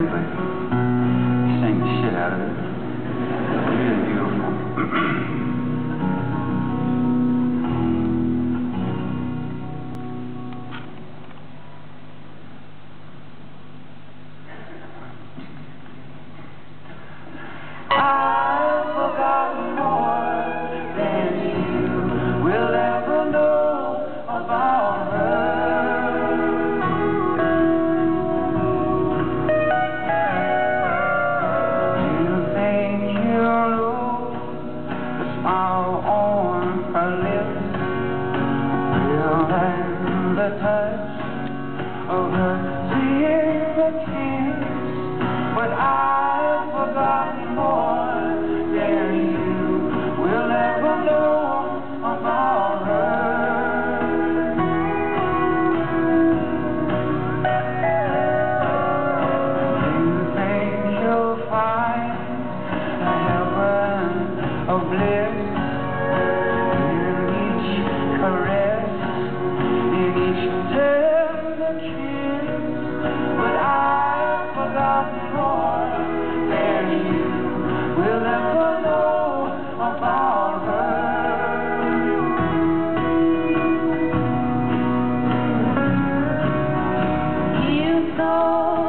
Sang the shit out of it. Really beautiful. touch of her tears, the tears, but I. Oh.